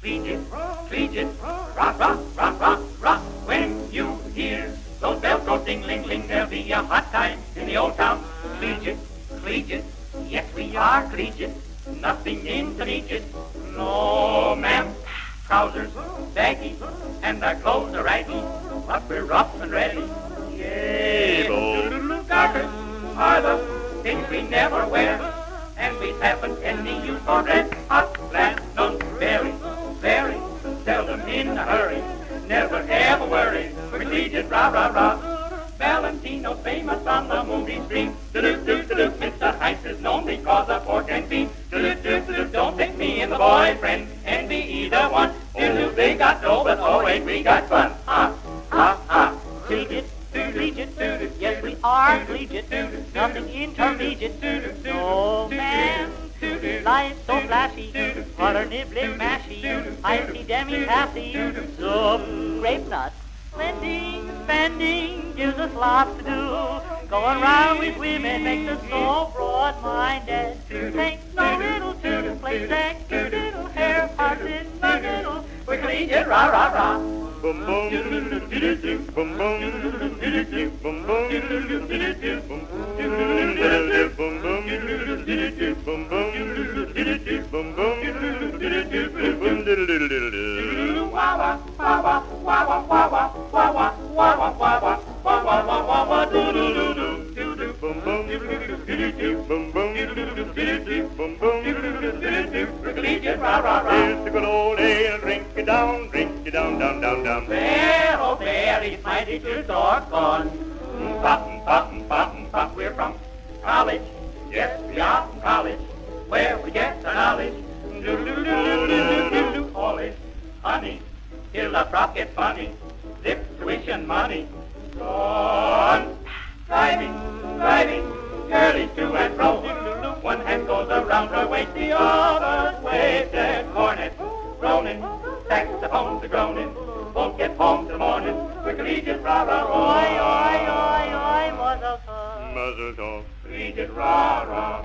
collegiate, collegiate, rock, rock, rock, rock, rock. When you hear those bells go ding-ling-ling, there'll be a hot time in the old town. Collegiate, collegiate, yes we are collegiate, nothing intermediate. No, ma'am, trousers baggy, and our clothes are raggy, but we're rough and ready. Yay, those garters are the things we never wear, and we haven't any use for red hot glass, none very, in a hurry, never ever worry, collegiate, rah, rah, rah. Valentino's famous on the movie screen. Do-do-do-do-do, Mr. Heinz is known because of pork and beef. Do-do-do-do-do, don't take me and the boyfriend, envy either one. Do-do, they got dough, but oh wait, we got fun. Ha, ha, ha. Collegiate, collegiate, yes we are collegiate, nothing intermediate. No man, life so flashy, a nibbling mashy, I see demi passy, some grape nuts. Lending, spending gives us lots to do. Going round with women makes us so broad-minded. Ain't no riddle to play sex, little hair parts in the middle. We're collegiate, rah, rah, rah. Boom boom, boom boom, boom boom, boom Here's the good old ale, drink it down, drink it down, down, down, down. Fair, oh fair, he's mighty too doggone. Pop, pop, pop, pop, we're from college. Yes, we are from college, where we get the knowledge. Honey, till the frock gets funny. Zip tuition money. Gone. Driving, driving, girlies to and fro. One hand goes around her waist, the other waves their cornet. Groaning, saxophones are groaning. Won't get home till morning. We're collegiate, rah, rah, Oi, oi, oi, oi, mother. Mazel tov. Collegiate, rah, rah.